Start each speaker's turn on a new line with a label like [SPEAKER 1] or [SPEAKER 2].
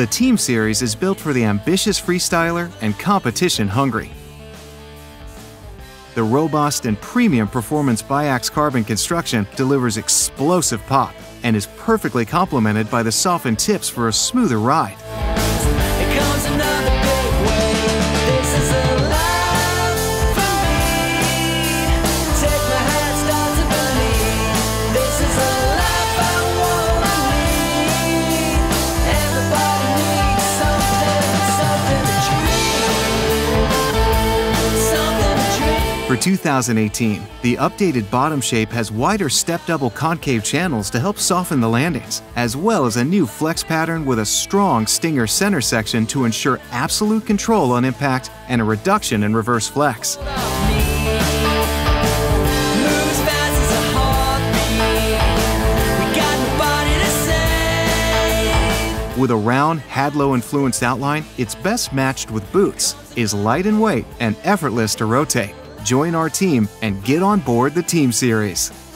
[SPEAKER 1] The Team Series is built for the ambitious freestyler and competition hungry. The robust and premium performance Biax carbon construction delivers explosive pop and is perfectly complemented by the softened tips for a smoother ride. For 2018, the updated bottom shape has wider step-double concave channels to help soften the landings, as well as a new flex pattern with a strong stinger center section to ensure absolute control on impact and a reduction in reverse flex. With a round, Hadlow-influenced outline, it's best matched with boots, is light in weight, and effortless to rotate. Join our team and get on board the Team Series.